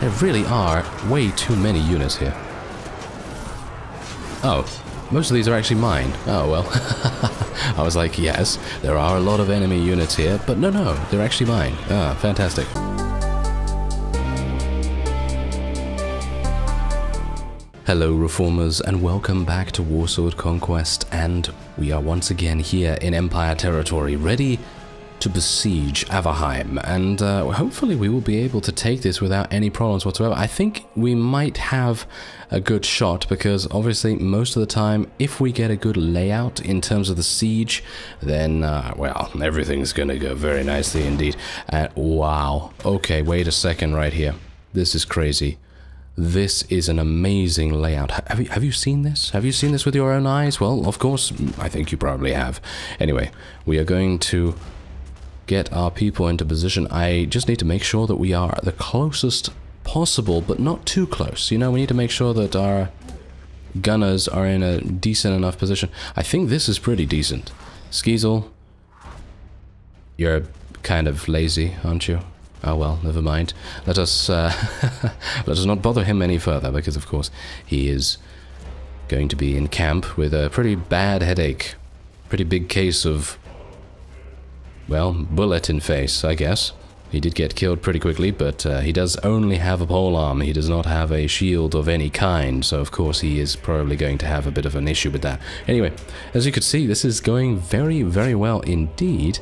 There really are way too many units here. Oh, most of these are actually mine. Oh, well. I was like, yes, there are a lot of enemy units here, but no, no, they're actually mine. Ah, fantastic. Hello reformers and welcome back to Warsword Conquest and we are once again here in Empire territory ready to besiege Averheim and uh, hopefully we will be able to take this without any problems whatsoever. I think we might have a good shot because obviously most of the time if we get a good layout in terms of the siege then uh, well everything's gonna go very nicely indeed. Uh, wow okay wait a second right here this is crazy. This is an amazing layout. Have you, have you seen this? Have you seen this with your own eyes? Well, of course, I think you probably have. Anyway, we are going to get our people into position. I just need to make sure that we are the closest possible, but not too close. You know, we need to make sure that our gunners are in a decent enough position. I think this is pretty decent. Skeezel, you're kind of lazy, aren't you? Oh well, never mind. Let us uh, let us not bother him any further, because of course he is going to be in camp with a pretty bad headache, pretty big case of well, bullet in face, I guess. He did get killed pretty quickly, but uh, he does only have a pole arm. He does not have a shield of any kind, so of course he is probably going to have a bit of an issue with that. Anyway, as you can see, this is going very, very well indeed.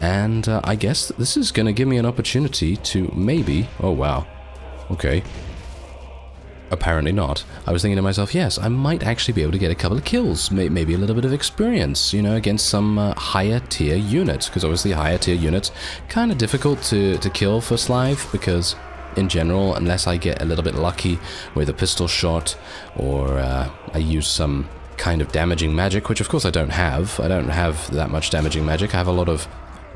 And uh, I guess this is going to give me an opportunity to maybe... Oh, wow. Okay. Apparently not. I was thinking to myself, yes, I might actually be able to get a couple of kills, may maybe a little bit of experience, you know, against some uh, higher tier units, because obviously higher tier units kind of difficult to, to kill first Slive, because in general, unless I get a little bit lucky with a pistol shot, or uh, I use some kind of damaging magic, which of course I don't have. I don't have that much damaging magic. I have a lot of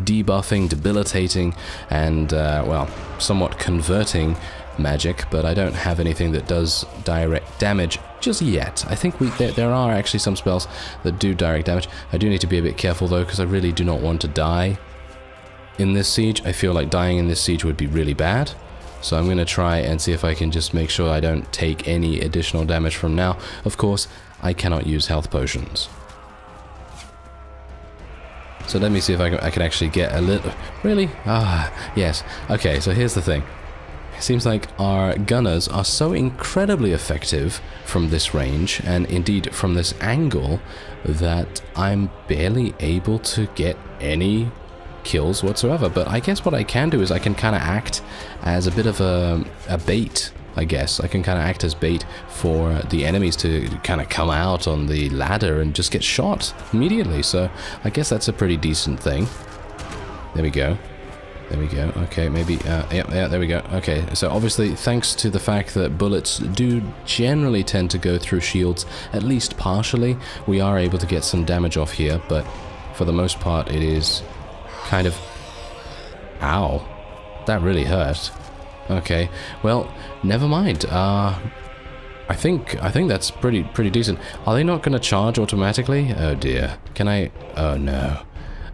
debuffing, debilitating, and, uh, well, somewhat converting magic, but I don't have anything that does direct damage just yet. I think we there, there are actually some spells that do direct damage. I do need to be a bit careful though, because I really do not want to die in this siege. I feel like dying in this siege would be really bad. So I'm going to try and see if I can just make sure I don't take any additional damage from now. Of course, I cannot use health potions. So let me see if I can, I can actually get a little... Really? Ah, yes. Okay, so here's the thing. Seems like our gunners are so incredibly effective from this range, and indeed from this angle, that I'm barely able to get any kills whatsoever. But I guess what I can do is I can kind of act as a bit of a, a bait I guess. I can kind of act as bait for the enemies to kind of come out on the ladder and just get shot immediately. So I guess that's a pretty decent thing. There we go. There we go. Okay, maybe, uh, yeah, yeah, there we go. Okay, so obviously, thanks to the fact that bullets do generally tend to go through shields, at least partially, we are able to get some damage off here, but for the most part, it is kind of... Ow. That really hurt. Okay, well, never mind. Uh, I think I think that's pretty pretty decent. Are they not going to charge automatically? Oh dear. Can I? Oh no.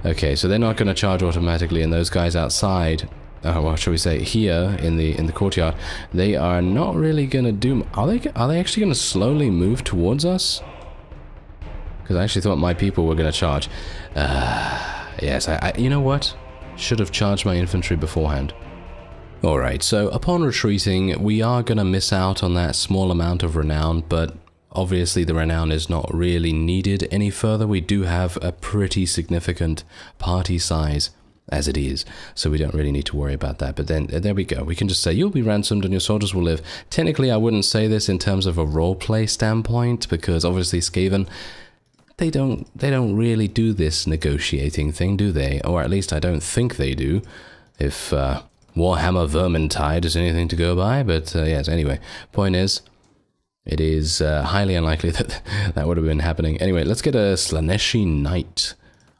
Okay, so they're not going to charge automatically, and those guys outside, uh, what shall we say, here in the in the courtyard, they are not really going to do. Are they? Are they actually going to slowly move towards us? Because I actually thought my people were going to charge. Uh, yes, I, I. You know what? Should have charged my infantry beforehand. Alright, so upon retreating, we are going to miss out on that small amount of renown, but obviously the renown is not really needed any further. We do have a pretty significant party size as it is, so we don't really need to worry about that. But then there we go. We can just say you'll be ransomed and your soldiers will live. Technically, I wouldn't say this in terms of a roleplay standpoint because obviously Skaven they don't they don't really do this negotiating thing, do they? Or at least I don't think they do. If uh, Warhammer Vermintide is anything to go by, but uh, yes, anyway, point is, it is uh, highly unlikely that that would have been happening. Anyway, let's get a Slaaneshi Knight.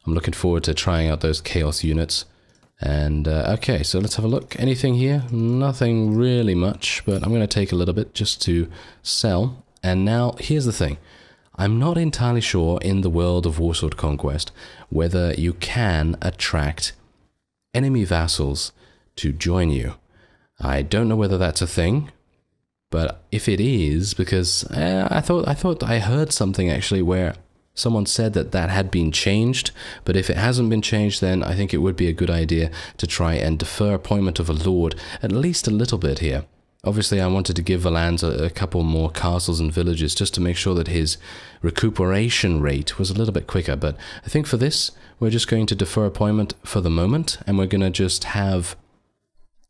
I'm looking forward to trying out those Chaos units. And, uh, okay, so let's have a look. Anything here? Nothing really much, but I'm going to take a little bit just to sell. And now, here's the thing. I'm not entirely sure in the world of Warsword Conquest whether you can attract enemy vassals to join you. I don't know whether that's a thing, but if it is, because uh, I thought I thought I heard something actually where someone said that that had been changed, but if it hasn't been changed, then I think it would be a good idea to try and defer appointment of a lord at least a little bit here. Obviously, I wanted to give Valans a, a, couple more castles and villages just to make sure that his recuperation rate was a little bit quicker. But I think for this, we're just going to defer appointment for the moment, and we're going to just have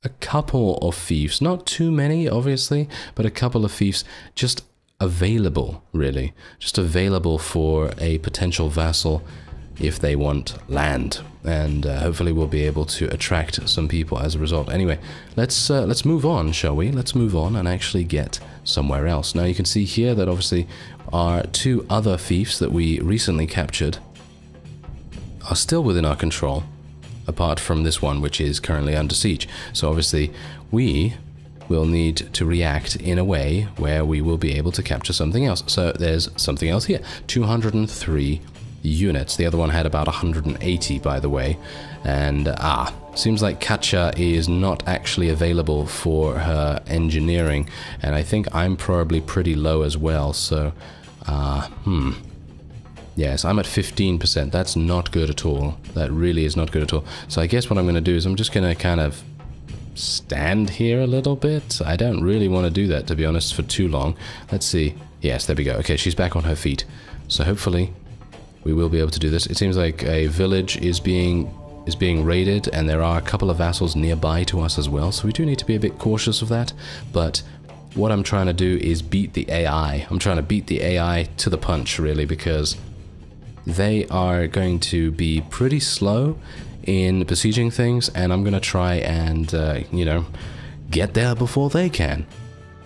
a couple of fiefs, not too many, obviously, but a couple of fiefs just available, really, just available for a potential vassal if they want land. And uh, hopefully we'll be able to attract some people as a result. Anyway let's uh, let's move on shall we? Let's move on and actually get somewhere else. Now you can see here that obviously our two other fiefs that we recently captured are still within our control apart from this one which is currently under siege so obviously we will need to react in a way where we will be able to capture something else so there's something else here 203 units. The other one had about 180, by the way. And ah, seems like Katja is not actually available for her engineering. And I think I'm probably pretty low as well. So, uh, hmm. Yes, I'm at 15%. That's not good at all. That really is not good at all. So I guess what I'm going to do is I'm just going to kind of stand here a little bit. I don't really want to do that, to be honest, for too long. Let's see. Yes, there we go. Okay, she's back on her feet. So hopefully we will be able to do this. It seems like a village is being is being raided and there are a couple of vassals nearby to us as well, so we do need to be a bit cautious of that, but what I'm trying to do is beat the AI. I'm trying to beat the AI to the punch, really, because they are going to be pretty slow in besieging things, and I'm going to try and, uh, you know, get there before they can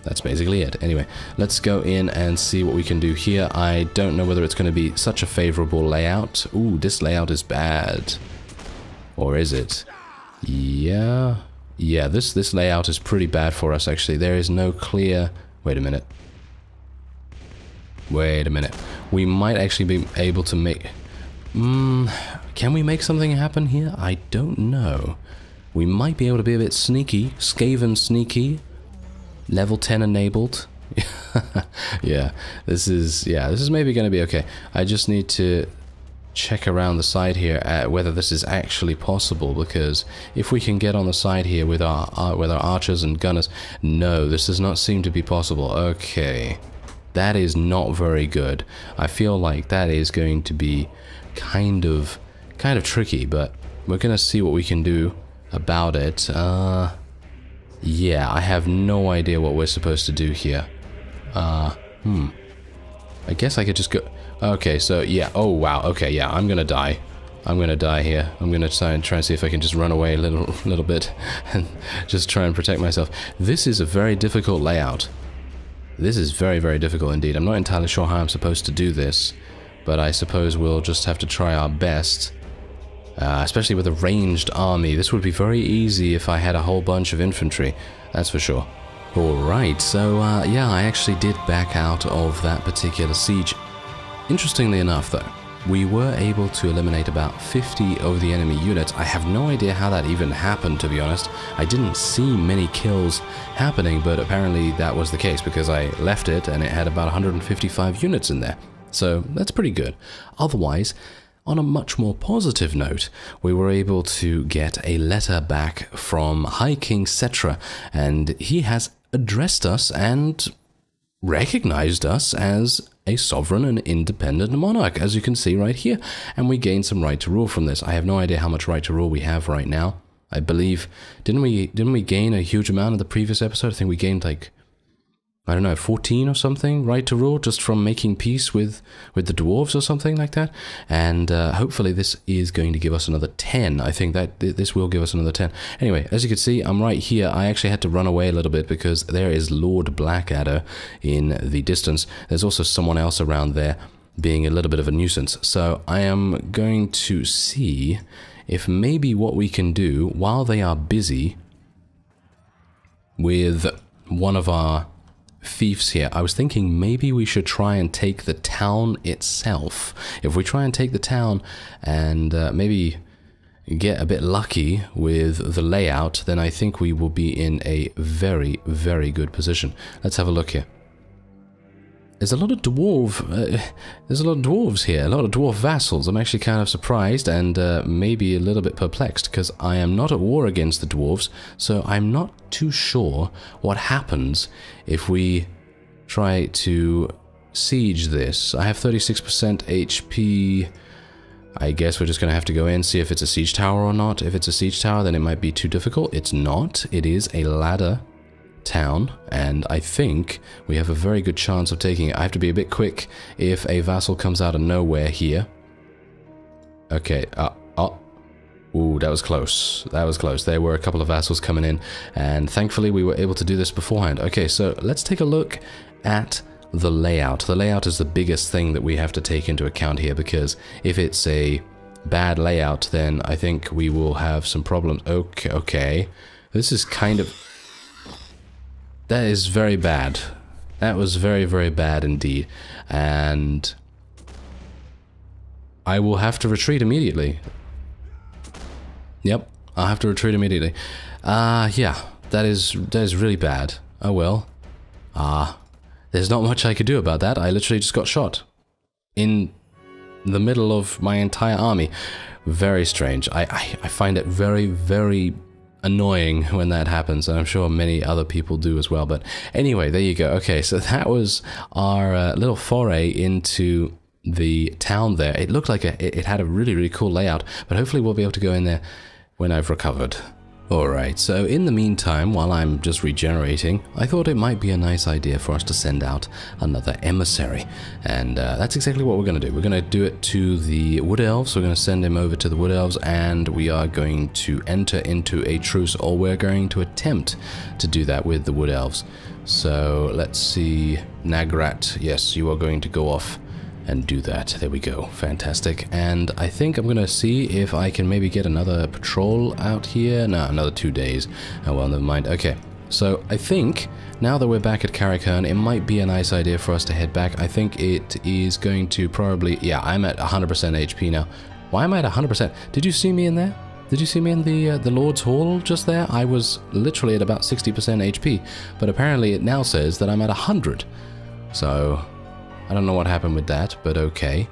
that's basically it. Anyway, let's go in and see what we can do here. I don't know whether it's going to be such a favorable layout. Ooh, this layout is bad. Or is it? Yeah. Yeah, this, this layout is pretty bad for us, actually. There is no clear... Wait a minute. Wait a minute. We might actually be able to make... Hmm, can we make something happen here? I don't know. We might be able to be a bit sneaky, Skaven sneaky, level 10 enabled. yeah, this is, yeah, this is maybe going to be okay. I just need to check around the side here at whether this is actually possible because if we can get on the side here with our, our with our archers and gunners no this does not seem to be possible okay that is not very good I feel like that is going to be kind of kind of tricky but we're gonna see what we can do about it uh yeah, I have no idea what we're supposed to do here. Uh, hmm. I guess I could just go... Okay, so yeah. Oh, wow. Okay, yeah, I'm gonna die. I'm gonna die here. I'm gonna try and try and see if I can just run away a little, little bit and just try and protect myself. This is a very difficult layout. This is very, very difficult indeed. I'm not entirely sure how I'm supposed to do this, but I suppose we'll just have to try our best. Uh, especially with a ranged army. This would be very easy if I had a whole bunch of infantry, that's for sure. Alright, so uh, yeah, I actually did back out of that particular siege. Interestingly enough though, we were able to eliminate about 50 of the enemy units. I have no idea how that even happened, to be honest. I didn't see many kills happening, but apparently that was the case because I left it and it had about 155 units in there. So that's pretty good. Otherwise, on a much more positive note, we were able to get a letter back from High King Settra, and he has addressed us and recognized us as a sovereign and independent monarch, as you can see right here. And we gained some right to rule from this. I have no idea how much right to rule we have right now. I believe didn't we didn't we gain a huge amount in the previous episode? I think we gained like I don't know, 14 or something, right to rule, just from making peace with, with the dwarves or something like that. And uh, hopefully this is going to give us another 10. I think that th this will give us another 10. Anyway, as you can see, I'm right here. I actually had to run away a little bit because there is Lord Blackadder in the distance. There's also someone else around there being a little bit of a nuisance. So I am going to see if maybe what we can do while they are busy with one of our fiefs here. I was thinking maybe we should try and take the town itself. If we try and take the town and uh, maybe get a bit lucky with the layout, then I think we will be in a very, very good position. Let's have a look here. There's a lot of dwarf, uh, there's a lot of dwarves here, a lot of dwarf vassals. I'm actually kind of surprised and uh, maybe a little bit perplexed because I am not at war against the dwarves, so I'm not too sure what happens if we try to siege this. I have 36% HP. I guess we're just going to have to go in, and see if it's a siege tower or not. If it's a siege tower, then it might be too difficult. It's not. It is a ladder town, and I think we have a very good chance of taking it. I have to be a bit quick if a vassal comes out of nowhere here. Okay, uh, oh. Ooh, that was close. That was close. There were a couple of vassals coming in, and thankfully we were able to do this beforehand. Okay, so let's take a look at the layout. The layout is the biggest thing that we have to take into account here, because if it's a bad layout, then I think we will have some problems. Okay, okay. This is kind of that is very bad. That was very, very bad indeed. And I will have to retreat immediately. Yep, I'll have to retreat immediately. Ah, uh, yeah, that is that is really bad. Oh well. Ah, uh, there's not much I could do about that. I literally just got shot in the middle of my entire army. Very strange. I, I, I find it very, very annoying when that happens, and I'm sure many other people do as well. But anyway, there you go. Okay, so that was our uh, little foray into the town there. It looked like a, it had a really, really cool layout, but hopefully we'll be able to go in there when I've recovered. Alright, so in the meantime, while I'm just regenerating, I thought it might be a nice idea for us to send out another emissary. And uh, that's exactly what we're going to do. We're going to do it to the Wood Elves, we're going to send him over to the Wood Elves, and we are going to enter into a truce, or we're going to attempt to do that with the Wood Elves. So let's see, Nagrat, yes, you are going to go off and do that. There we go. Fantastic. And I think I'm going to see if I can maybe get another patrol out here. No, another two days. Oh, well, never mind. Okay. So I think now that we're back at Karakhan, it might be a nice idea for us to head back. I think it is going to probably... Yeah, I'm at 100% HP now. Why am I at 100%? Did you see me in there? Did you see me in the uh, the Lord's Hall just there? I was literally at about 60% HP, but apparently it now says that I'm at 100. So I don't know what happened with that, but okay.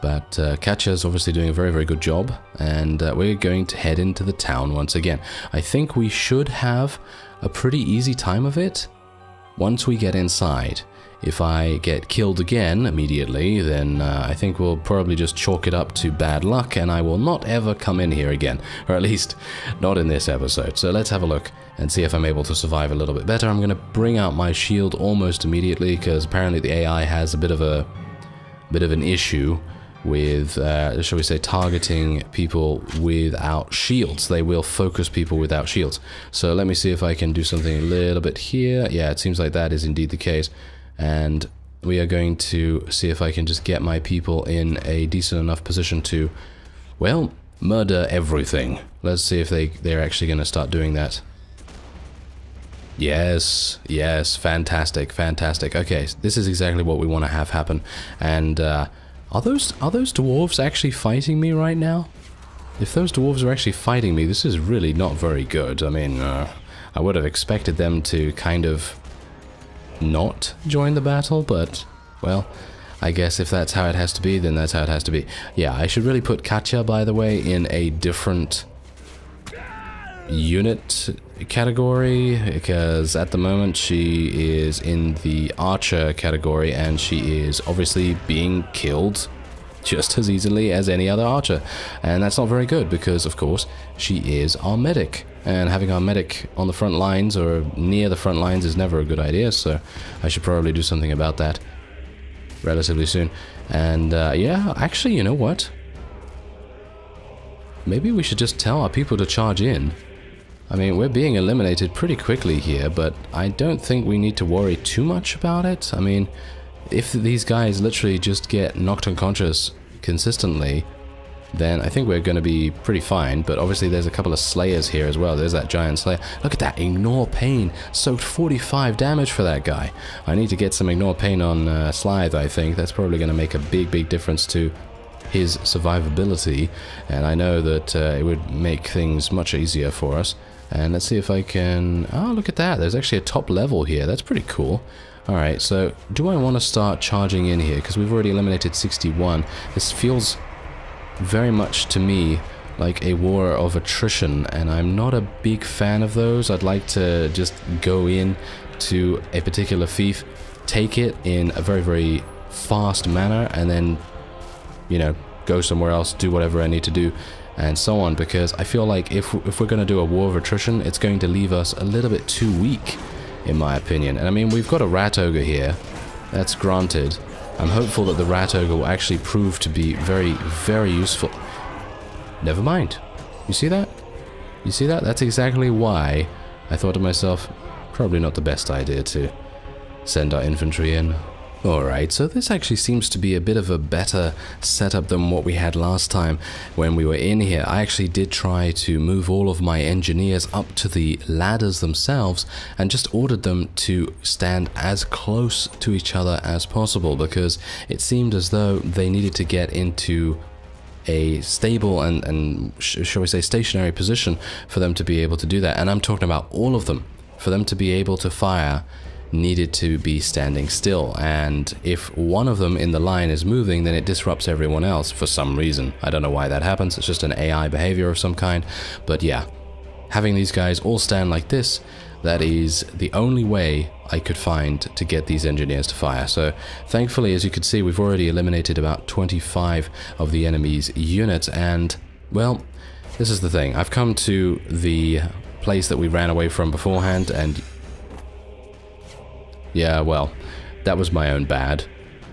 But uh, is obviously doing a very, very good job, and uh, we're going to head into the town once again. I think we should have a pretty easy time of it once we get inside. If I get killed again immediately, then uh, I think we'll probably just chalk it up to bad luck and I will not ever come in here again. Or at least, not in this episode. So let's have a look and see if I'm able to survive a little bit better. I'm going to bring out my shield almost immediately because apparently the AI has a bit of a bit of an issue with, uh, shall we say, targeting people without shields. They will focus people without shields. So let me see if I can do something a little bit here. Yeah, it seems like that is indeed the case and we are going to see if I can just get my people in a decent enough position to, well, murder everything. Let's see if they, they're actually going to start doing that. Yes, yes, fantastic, fantastic. Okay, this is exactly what we want to have happen. And uh, are those are those dwarves actually fighting me right now? If those dwarves are actually fighting me, this is really not very good. I mean, uh, I would have expected them to kind of not join the battle, but, well, I guess if that's how it has to be, then that's how it has to be. Yeah, I should really put Katya, by the way, in a different unit category, because at the moment she is in the archer category, and she is obviously being killed just as easily as any other archer. And that's not very good, because, of course, she is our medic and having our medic on the front lines or near the front lines is never a good idea, so I should probably do something about that relatively soon. And uh, yeah, actually, you know what? Maybe we should just tell our people to charge in. I mean, we're being eliminated pretty quickly here, but I don't think we need to worry too much about it. I mean, if these guys literally just get knocked unconscious consistently, then I think we're going to be pretty fine. But obviously there's a couple of Slayers here as well. There's that Giant Slayer. Look at that, Ignore Pain. Soaked 45 damage for that guy. I need to get some Ignore Pain on uh, Slythe, I think. That's probably going to make a big, big difference to his survivability, and I know that uh, it would make things much easier for us. And let's see if I can... Oh, look at that. There's actually a top level here. That's pretty cool. Alright, so do I want to start charging in here? Because we've already eliminated 61. This feels very much to me like a war of attrition, and I'm not a big fan of those. I'd like to just go in to a particular fief, take it in a very, very fast manner, and then, you know, go somewhere else, do whatever I need to do, and so on, because I feel like if, if we're going to do a war of attrition, it's going to leave us a little bit too weak, in my opinion. And I mean, we've got a rat ogre here, that's granted. I'm hopeful that the rat ogre will actually prove to be very, very useful. Never mind. You see that? You see that? That's exactly why I thought to myself, probably not the best idea to send our infantry in. Alright, so this actually seems to be a bit of a better setup than what we had last time when we were in here. I actually did try to move all of my engineers up to the ladders themselves and just ordered them to stand as close to each other as possible because it seemed as though they needed to get into a stable and, and sh shall we say stationary position for them to be able to do that. And I'm talking about all of them. For them to be able to fire needed to be standing still and if one of them in the line is moving then it disrupts everyone else for some reason. I don't know why that happens, it's just an AI behavior of some kind, but yeah. Having these guys all stand like this, that is the only way I could find to get these engineers to fire. So thankfully, as you can see, we've already eliminated about 25 of the enemy's units and, well, this is the thing. I've come to the place that we ran away from beforehand and... Yeah, well, that was my own bad.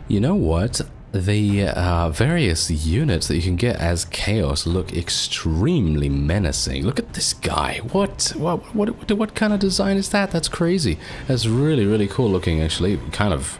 You know what? The uh, various units that you can get as Chaos look extremely menacing. Look at this guy. What, what, what, what, what kind of design is that? That's crazy. That's really, really cool looking, actually. Kind of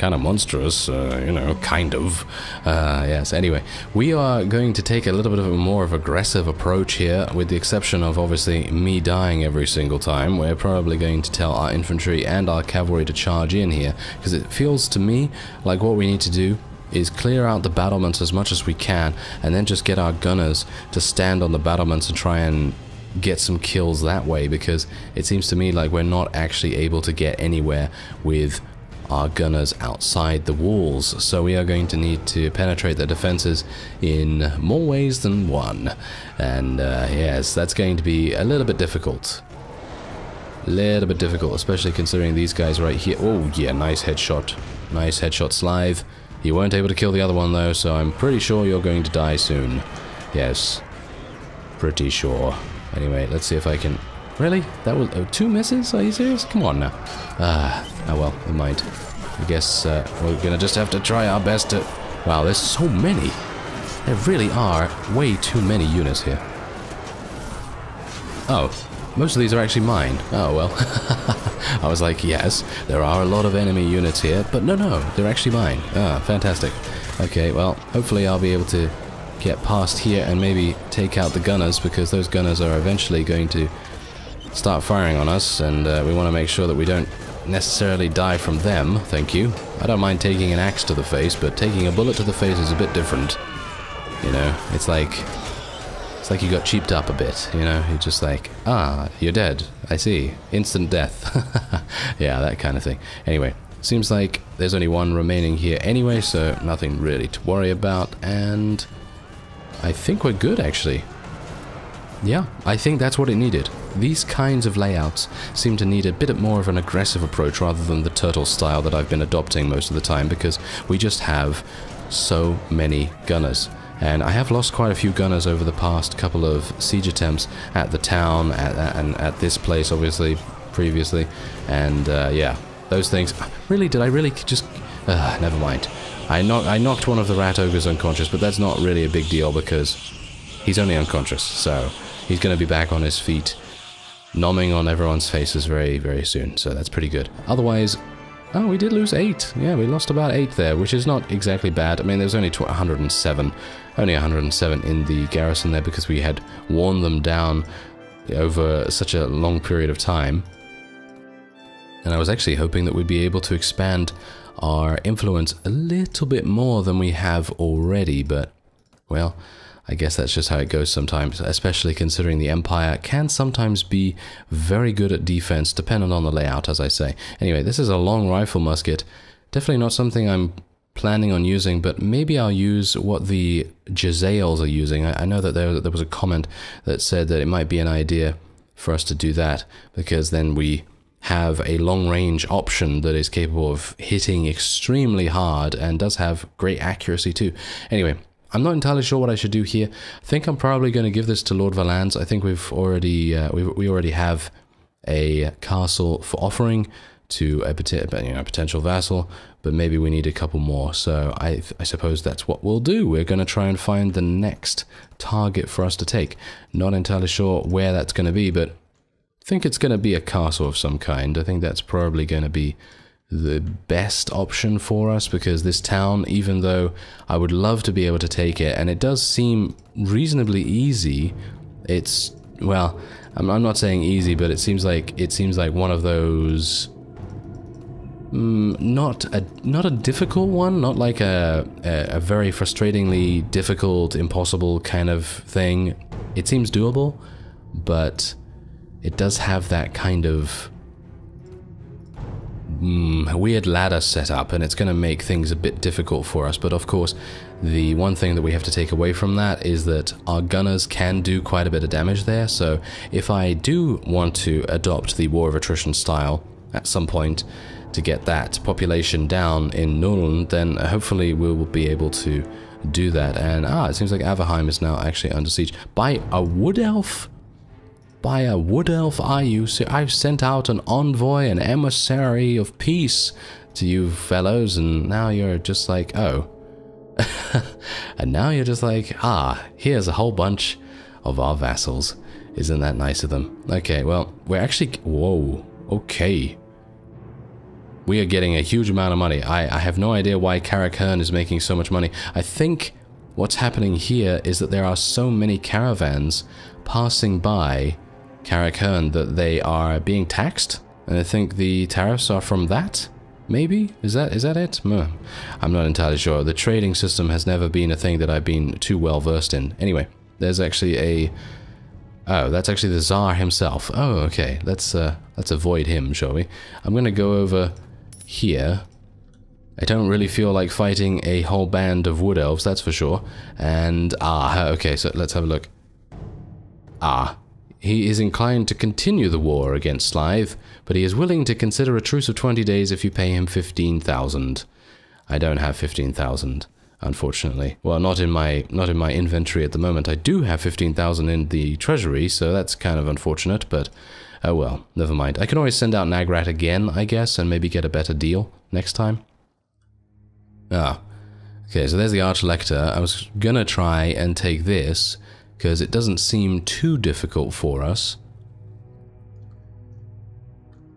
kind of monstrous, uh, you know, kind of. Uh, yes, anyway, we are going to take a little bit of a more of aggressive approach here, with the exception of obviously me dying every single time. We're probably going to tell our infantry and our cavalry to charge in here, because it feels to me like what we need to do is clear out the battlements as much as we can and then just get our gunners to stand on the battlements and try and get some kills that way because it seems to me like we're not actually able to get anywhere with our gunners outside the walls so we are going to need to penetrate the defenses in more ways than one and uh, yes that's going to be a little bit difficult a little bit difficult especially considering these guys right here oh yeah nice headshot nice headshot Slive you weren't able to kill the other one though, so I'm pretty sure you're going to die soon. Yes. Pretty sure. Anyway, let's see if I can... Really? That was... Oh, two misses? Are you serious? Come on now. Ah, oh well, never mind. I guess uh, we're gonna just have to try our best to... Wow, there's so many. There really are way too many units here. Oh, most of these are actually mine. Oh, well. I was like, yes, there are a lot of enemy units here, but no, no, they're actually mine. Ah, fantastic. Okay, well, hopefully I'll be able to get past here and maybe take out the gunners, because those gunners are eventually going to start firing on us, and uh, we want to make sure that we don't necessarily die from them, thank you. I don't mind taking an axe to the face, but taking a bullet to the face is a bit different. You know, it's like it's like you got cheaped up a bit, you know? You're just like, ah, you're dead. I see. Instant death. yeah, that kind of thing. Anyway, seems like there's only one remaining here anyway, so nothing really to worry about. And I think we're good, actually. Yeah, I think that's what it needed. These kinds of layouts seem to need a bit more of an aggressive approach rather than the turtle style that I've been adopting most of the time because we just have so many gunners. And I have lost quite a few gunners over the past couple of siege attempts at the town at, at and at this place, obviously, previously. And uh, yeah, those things. Really, did I really just... Uh, never mind. I, knock, I knocked one of the rat ogres unconscious, but that's not really a big deal because he's only unconscious. So he's going to be back on his feet, nomming on everyone's faces very, very soon. So that's pretty good. Otherwise, Oh, we did lose 8. Yeah, we lost about 8 there, which is not exactly bad. I mean, there was only 107. Only 107 in the garrison there because we had worn them down over such a long period of time. And I was actually hoping that we'd be able to expand our influence a little bit more than we have already, but well, I guess that's just how it goes sometimes, especially considering the Empire can sometimes be very good at defense, depending on the layout, as I say. Anyway, this is a long rifle musket. Definitely not something I'm planning on using, but maybe I'll use what the Jezzails are using. I, I know that there, there was a comment that said that it might be an idea for us to do that, because then we have a long range option that is capable of hitting extremely hard and does have great accuracy too. Anyway, I'm not entirely sure what I should do here. I think I'm probably going to give this to Lord Valance. I think we've already uh, we we already have a castle for offering to a, you know, potential vassal, but maybe we need a couple more. So I I suppose that's what we'll do. We're going to try and find the next target for us to take. Not entirely sure where that's going to be, but I think it's going to be a castle of some kind. I think that's probably going to be the best option for us because this town, even though I would love to be able to take it, and it does seem reasonably easy, it's, well, I'm, I'm not saying easy, but it seems like, it seems like one of those, mm, not a, not a difficult one, not like a, a, a very frustratingly difficult, impossible kind of thing. It seems doable, but it does have that kind of mm, weird ladder setup and it's going to make things a bit difficult for us. But of course, the one thing that we have to take away from that is that our gunners can do quite a bit of damage there. So if I do want to adopt the War of Attrition style at some point to get that population down in Nuln, then hopefully we will be able to do that. And ah, it seems like Averheim is now actually under siege by a wood elf by a wood elf are you? So I've sent out an envoy, an emissary of peace to you fellows, and now you're just like, oh. and now you're just like, ah, here's a whole bunch of our vassals. Isn't that nice of them? Okay, well, we're actually... Whoa, okay. We are getting a huge amount of money. I, I have no idea why Karak is making so much money. I think what's happening here is that there are so many caravans passing by Karak that they are being taxed, and I think the tariffs are from that. Maybe is that is that it? I'm not entirely sure. The trading system has never been a thing that I've been too well versed in. Anyway, there's actually a oh, that's actually the Tsar himself. Oh, okay. Let's uh, let's avoid him, shall we? I'm gonna go over here. I don't really feel like fighting a whole band of wood elves, that's for sure. And ah, okay. So let's have a look. Ah, he is inclined to continue the war against Slythe, but he is willing to consider a truce of 20 days if you pay him 15,000. I don't have 15,000, unfortunately. Well, not in my not in my inventory at the moment. I do have 15,000 in the treasury, so that's kind of unfortunate, but oh well, never mind. I can always send out Nagrat again, I guess, and maybe get a better deal next time. Ah. Okay, so there's the Archlector. I was gonna try and take this, because it doesn't seem too difficult for us.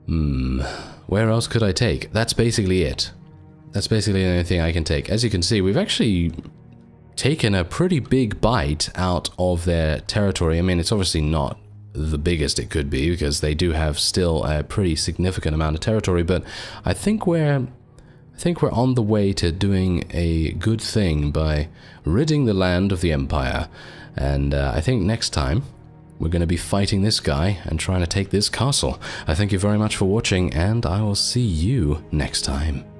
Hmm, where else could I take? That's basically it. That's basically the only thing I can take. As you can see, we've actually taken a pretty big bite out of their territory. I mean, it's obviously not the biggest it could be because they do have still a pretty significant amount of territory, but I think we're I think we're on the way to doing a good thing by ridding the land of the Empire. And uh, I think next time we're going to be fighting this guy and trying to take this castle. I thank you very much for watching, and I will see you next time.